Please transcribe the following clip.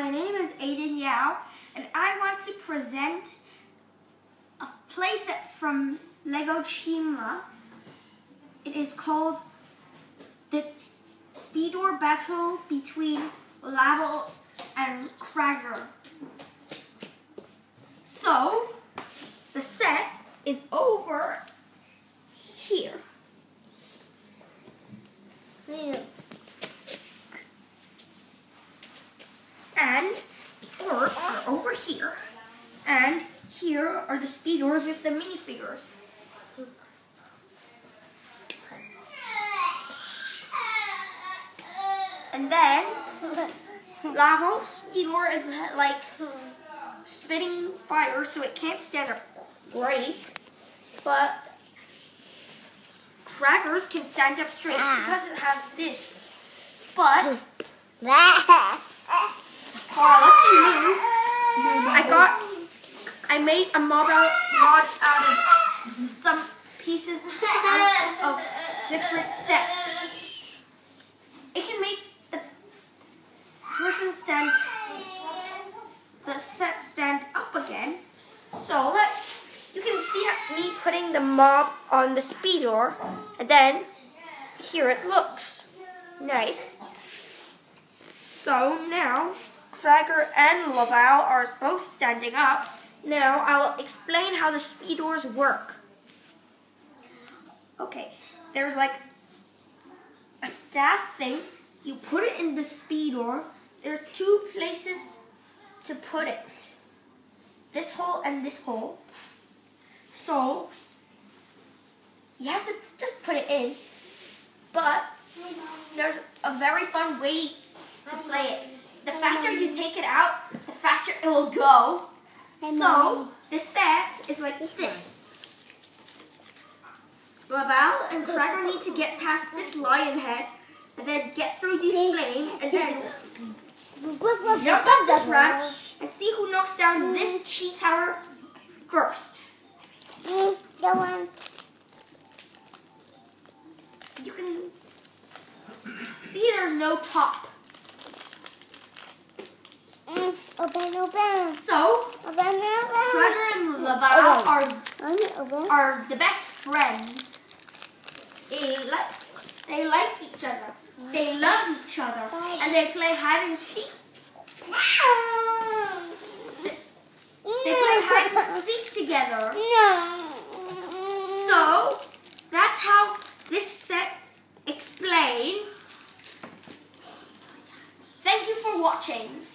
my name is Aidan Yao, and I want to present a playset from Lego Chima. It is called the Speedor Battle between Laval and Cragger. So, the set is over here. And the orbs are over here. And here are the speedors with the minifigures. And then Laval's speedor is like spitting fire, so it can't stand up great. But Cragger's can stand up straight ah. because it has this. But a lucky move, I got, I made a mob out, mod out of some pieces of different sets. It can make the person stand, the set stand up again. So let, you can see me putting the mob on the speedor, and then here it looks. Nice. So now, Cragger and Laval are both standing up. Now I will explain how the speedors work. Okay, there's like a staff thing. You put it in the speedor. There's two places to put it. This hole and this hole. So, you have to just put it in. But, there's a very fun way to play it. The faster you take it out, the faster it will go. So, the set is like this. Laval and Cragger need to get past this lion head and then get through these flames and then jump up this ramp and see who knocks down this chi tower first. The one. You can see there's no top. Open, open. So, open, open. Trevor and Laval are, open. are the best friends. They like, they like each other. They love each other. And they play hide and seek. No. They, they play hide and seek together. No. So, that's how this set explains. Thank you for watching.